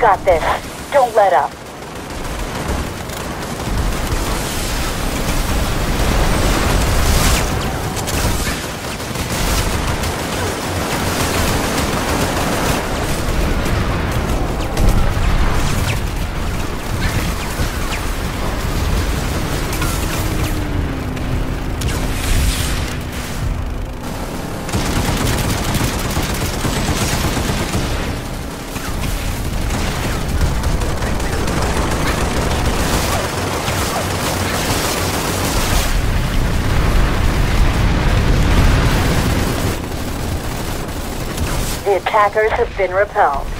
got this. Don't let up. Attackers have been repelled.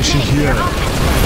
mission here.